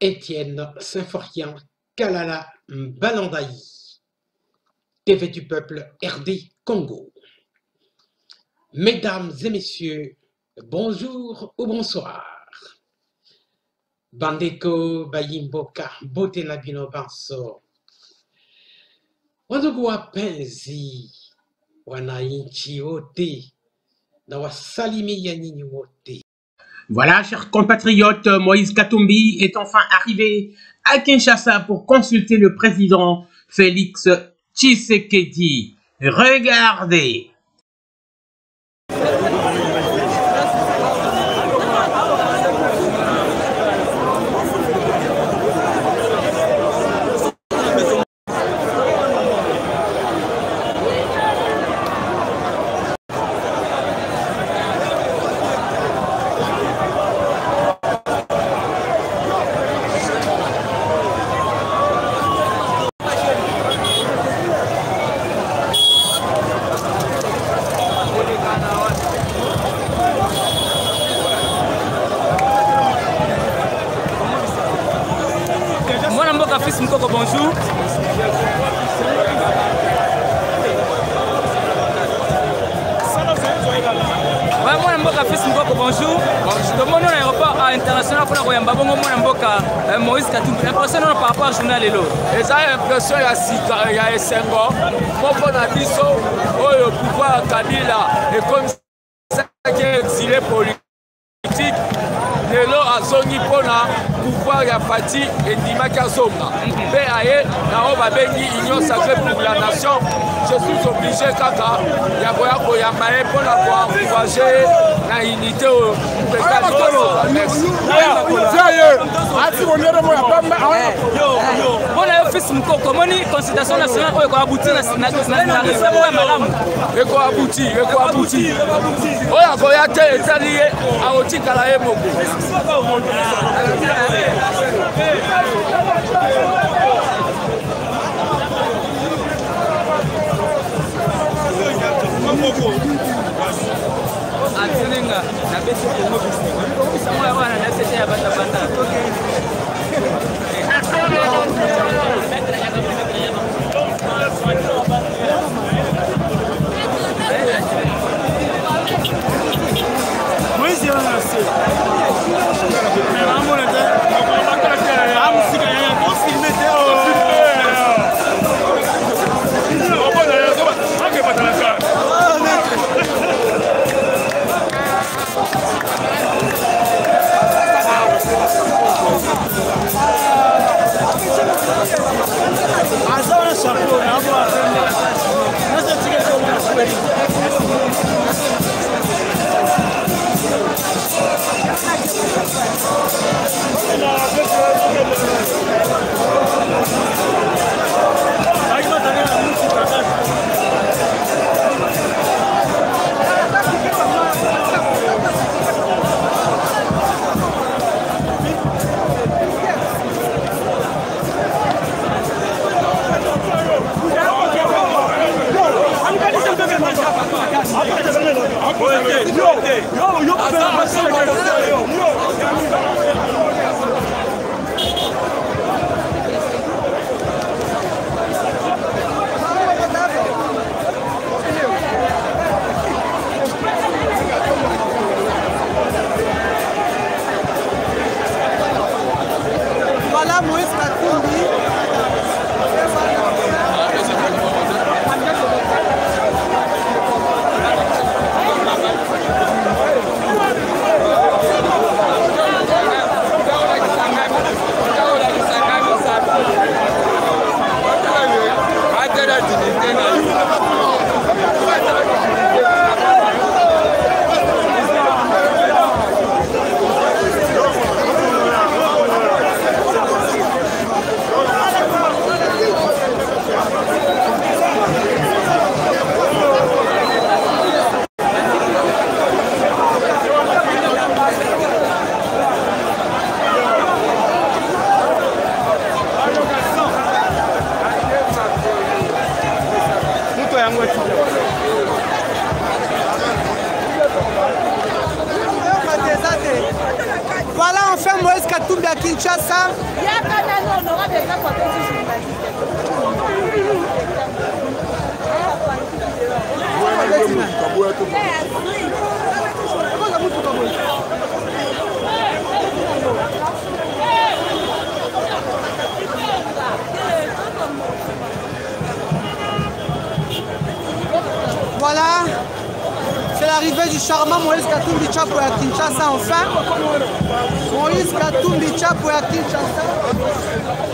Étienne Symphorien Kalala Balandaï, TV du peuple RD Congo. Mesdames et messieurs, bonjour ou bonsoir. Bandeko Bayimboka Bote na bino banso. Wandugu wapenzi, wananchi wote na wasalimia nyinyi. Voilà, chers compatriotes, Moïse Katumbi est enfin arrivé à Kinshasa pour consulter le président Félix Tshisekedi. Regardez. Koyamba ye mpona koencourage na unité oyo mpona yo fils mokoko omoni consultation nationale oyo ekoabuti na reserve ya malamu ekoabuti ekoabuti oyo akoya te etali ye akotikala ye moko apesi congo bisengo ya bana na fete ya batabata Wow. yo yo yo Voilà, c'est l'arrivée du charmant Moïse Katumbi Chapo à Kinshasa enfin. Moïse Katumbi Chapo à Kinshasa.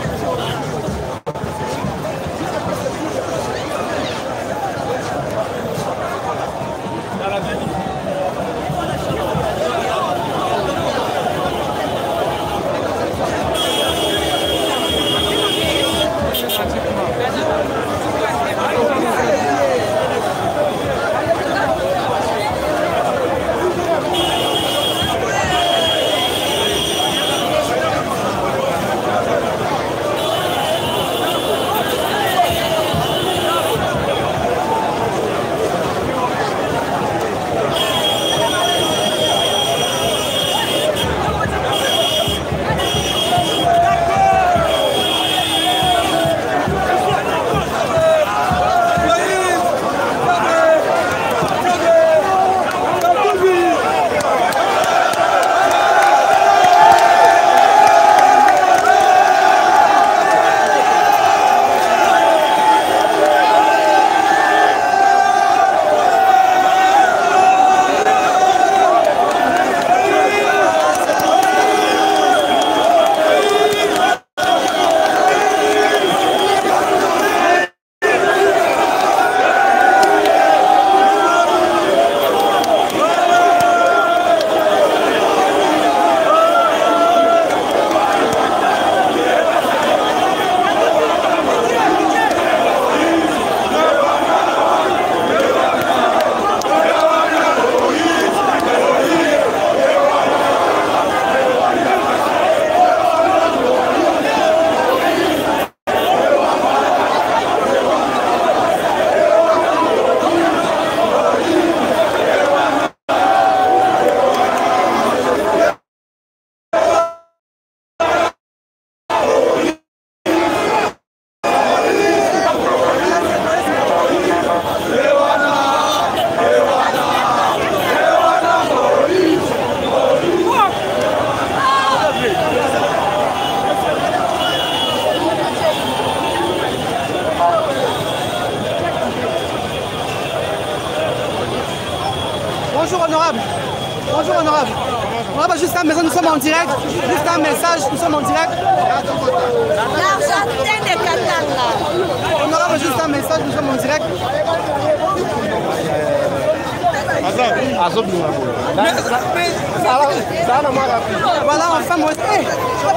zala mwa rapi voilà enfin moi eh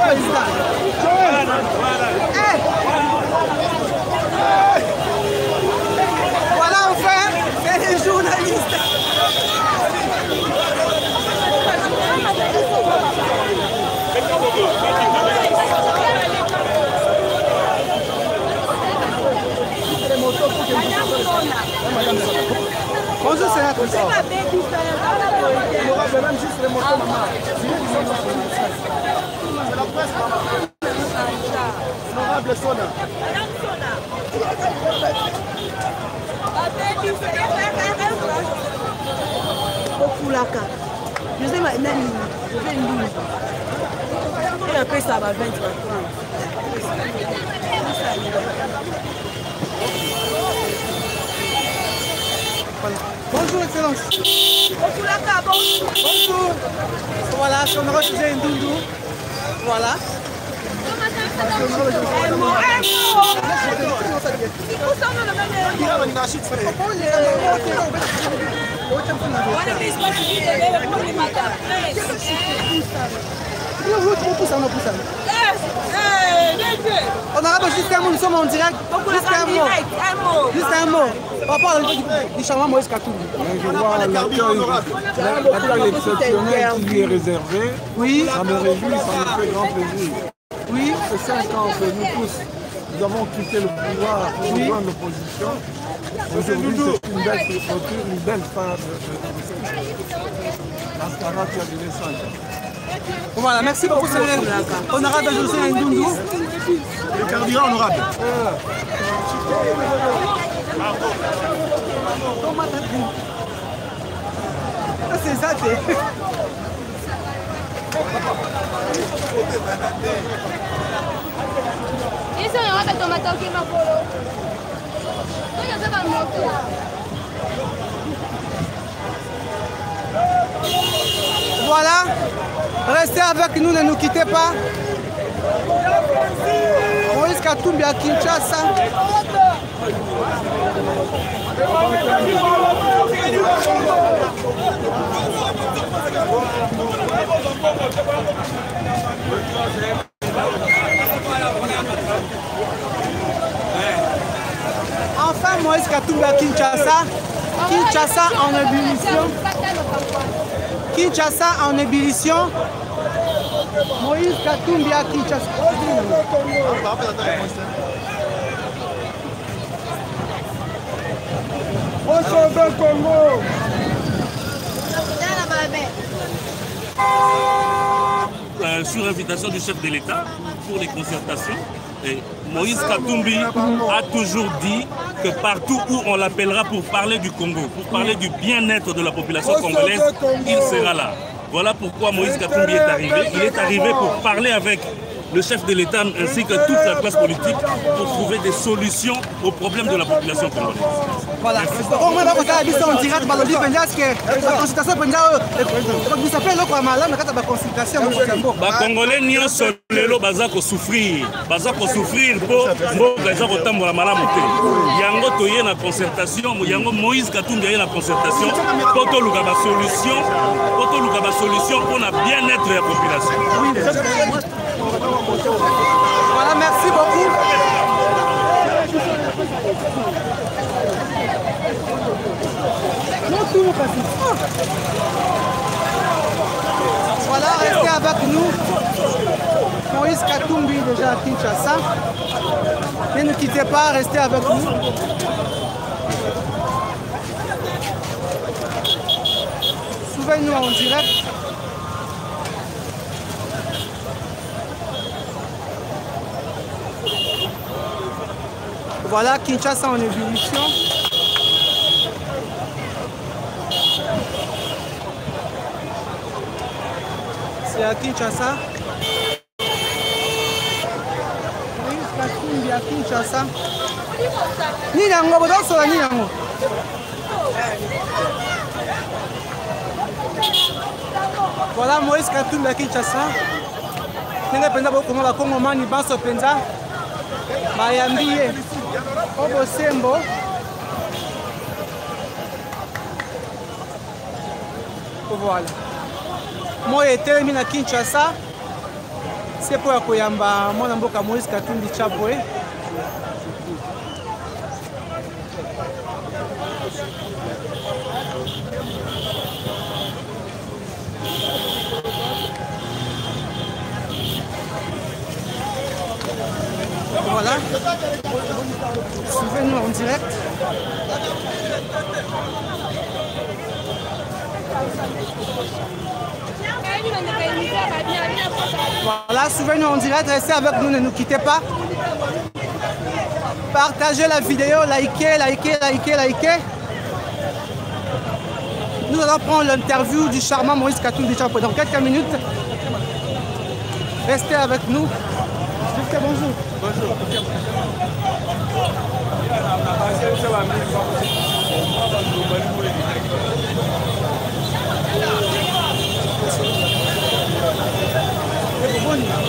président voilà enfin c'est des journalistes Bonjour sénateur. Honorable, même juste motos, maman. C'est la presse, maman. Honorable Sona. okulaka jose nani jose nduni oyo apesa ba 20 ba 30 Bonjour, Excellence. bonjour Bonjour. Voilà, c'est honorable José Ndundu. Voilà. Honorable, juste un mot, nous sommes en direct. Juste un mot. Juste un mot. Par rapport à du- charmant Moïse Katumbi. Je vois l'accueil exceptionnel qui lui est réservé. Oui, Ça me réjouit, ça me fait grand plaisir. oui. Fait cinq ans que nous tous, nous avons quitté le pouvoir pour rejoindre l'opposition. Aujourd'hui, c'est une belle structure, une belle fin de. Voilà, merci beaucoup, c'est honorable José Ndundu. Le carburant honorable. C'est ça, t'es. Hizo ni wakati tomatoki makolo. Oyo sasa moto. Voilà, restez avec nous, ne nous quittez pas. Moïse Katumbi à Kinshasa. Enfin, Moïse Katumbi à Kinshasa. Kinshasa en ébullition. Kinshasa en ébullition. Moïse Katumbi à Kinshasa. Sauver Congo euh, sur invitation du chef de l'État pour les concertations. Et Moïse Katumbi a toujours dit que partout où on l'appellera pour parler du Congo, pour parler du bien-être de la population congolaise, il sera là. Voilà pourquoi Moïse Katumbi est arrivé. Il est arrivé pour parler avec le chef de l'État ainsi que toute la classe politique pour trouver des solutions aux problèmes de la population congolaise. Voilà. La bakongole nyonso lelo baza kosouffrir baza kosouffrir mpo mboka eza kotambola malamu te yango toye na concertation. Yango moïse katumbi aye na concertation. Mpo toluka basolution mpo toluka basolution mpona bien-être ya population Voilà, merci beaucoup. Voilà, restez avec nous. Moïse Katumbi déjà à Kinshasa. Ne nous quittez pas, restez avec nous. Suivez-nous en direct. Voilà Kinshasa en ébullition. C'est à Kinshasa. À Kinshasa. Nini yango bozosola nini yango voilà moïse katumbi ya kinshasa ndenge mpenza bokoma bakongomani banso mpenza bayambi ye o bosembo. Voilà. Moi etelemi na kinshasa. Se mpo ya koyamba. Mwana mboka moïse katumbi chapwe Suivez-nous en direct. Voilà, suivez-nous en direct, restez avec nous, ne nous quittez pas. Partagez la vidéo, likez, likez, likez, likez. Nous allons prendre l'interview du charmant Maurice Katumbi Chapo dans quelques minutes. Restez avec nous. Bonjour. Bonjour. Thank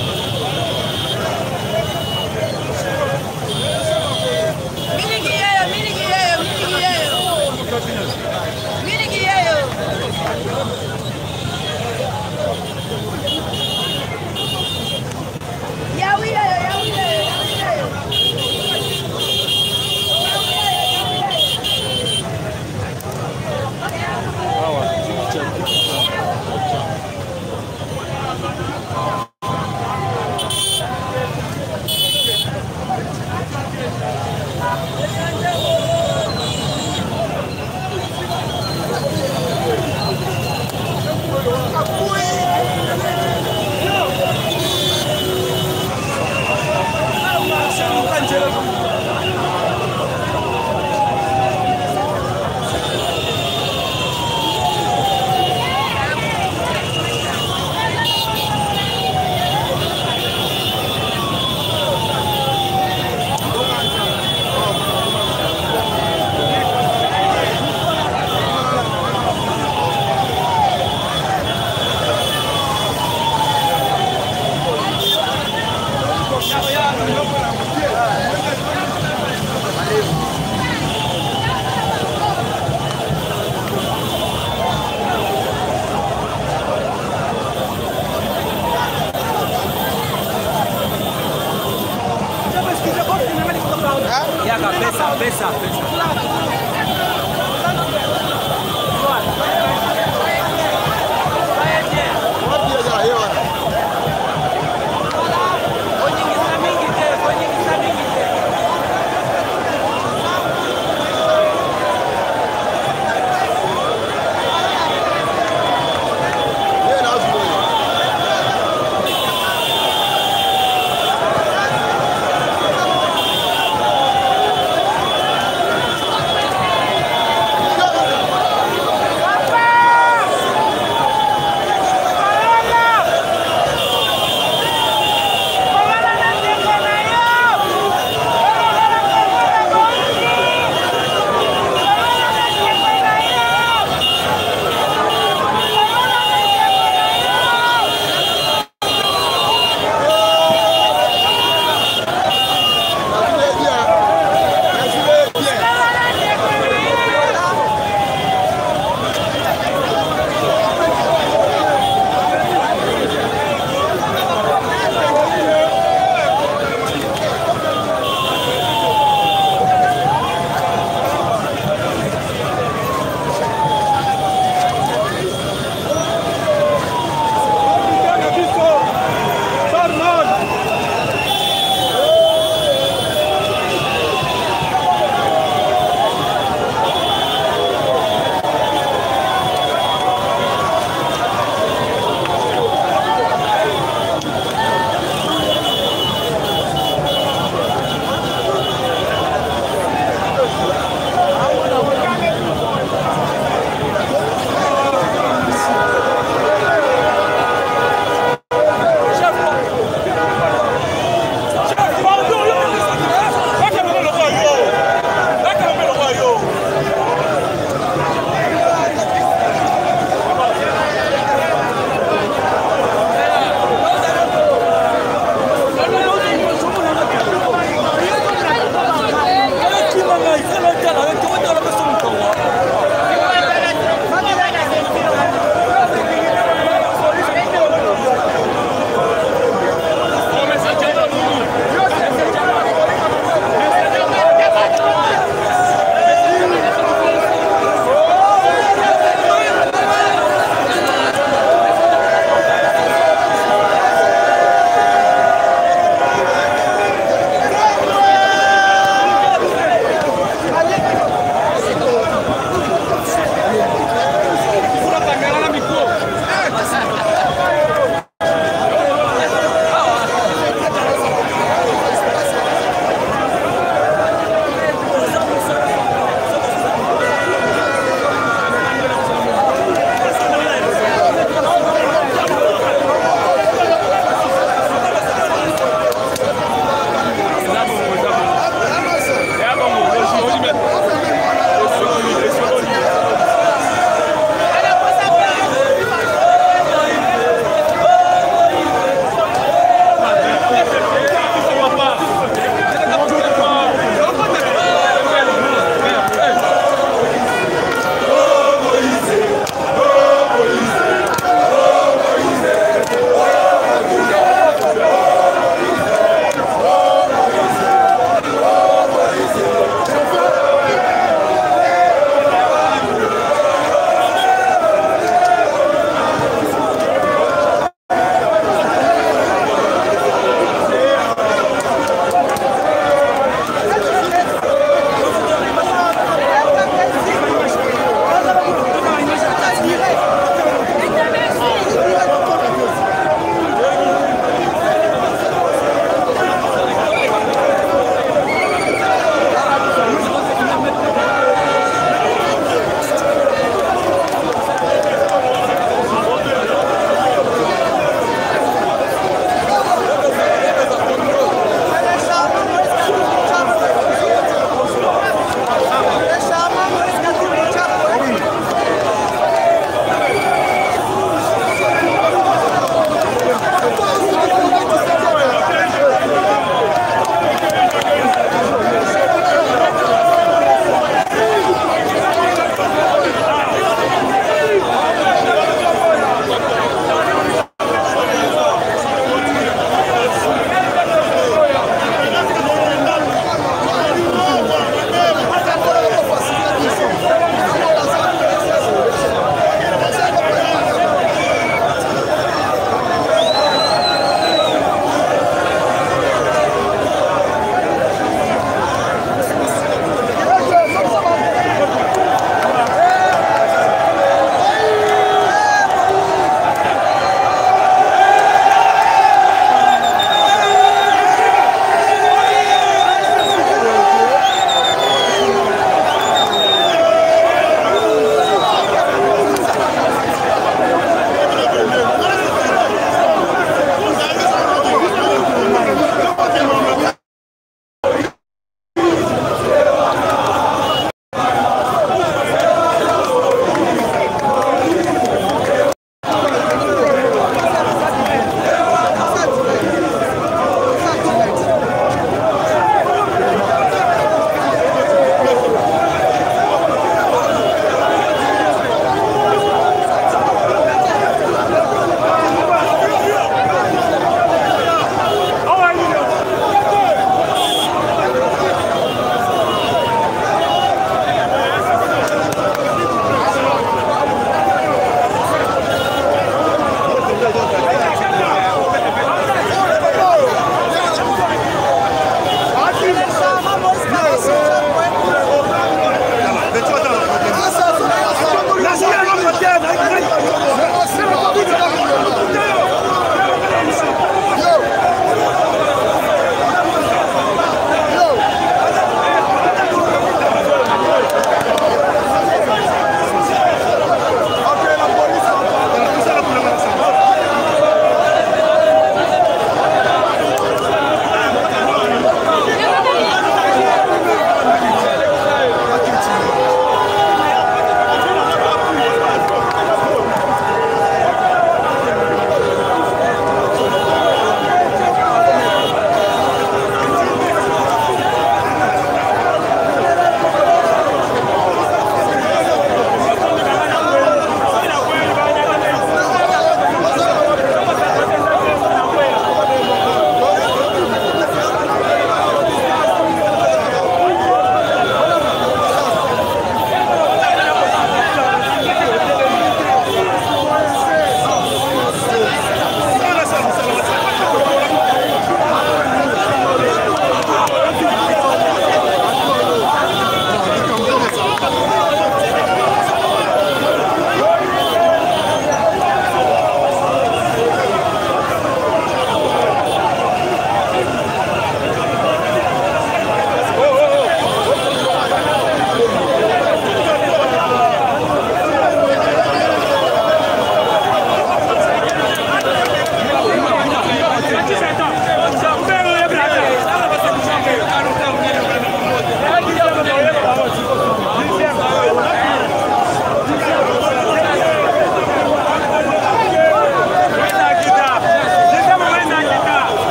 you.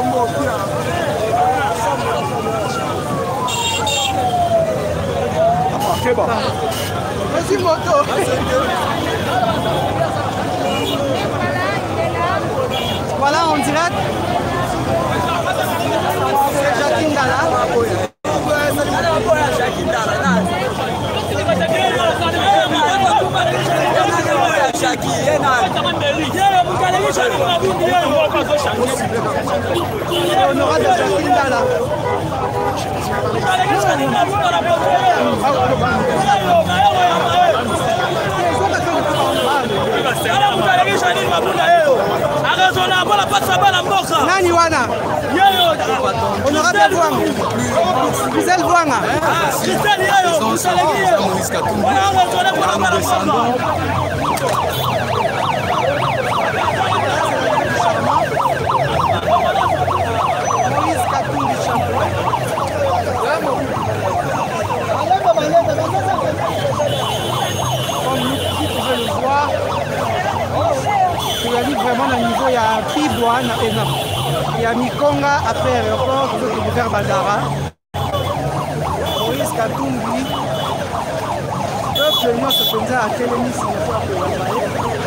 bongo pia keba merci moto voilà on dirait Jacques Ndala shaki ye na ye mukaleli shaki na bundi ye on aura déjà fini là là mukaleli shaki na bundi na bundi ye ala mukaleli shaki na bundi ye akazona bola pasa bala mboka nani wana? Yeyo honorable vwanga. Gisèle vwanga. Gisèle yeyo mukaleli yeyo ona akazona bola bala mboka ya mikonga après aéroport tozokende vers bandara. Moïse katumbi. Peuple nyonso mpenza atelemi ya koyamba ye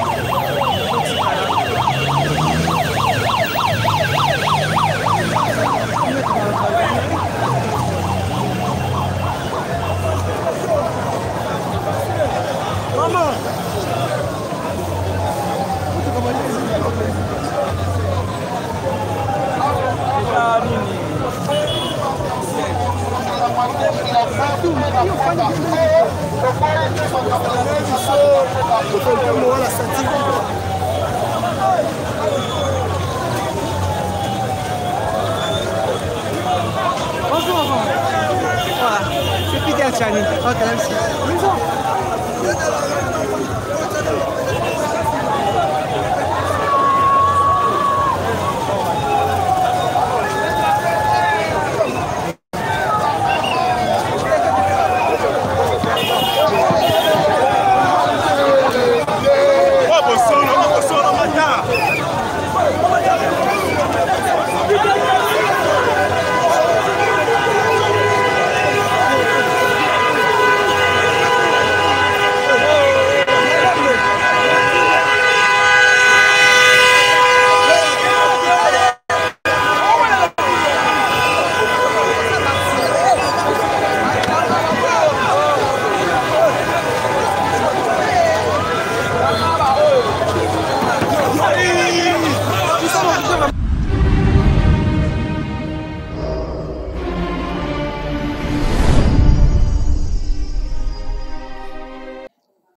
Bonjour. Voilà. C'est Peter Chani. Oh, t'as la